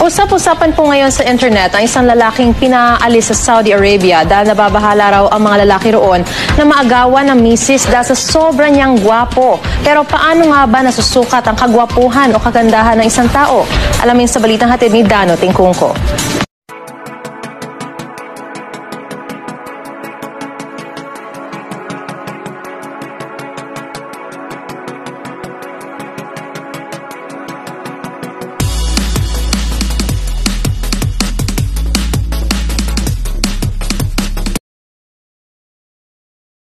Usap-usapan po ngayon sa internet ang isang lalaking pinaalis sa Saudi Arabia dahil nababahala raw ang mga lalaki roon na maagawan ng misis dahil sa sobra niyang gwapo. Pero paano nga ba nasusukat ang kagwapuhan o kagandahan ng isang tao? Alamin sa balitang hatid ni Dano Tingkungko.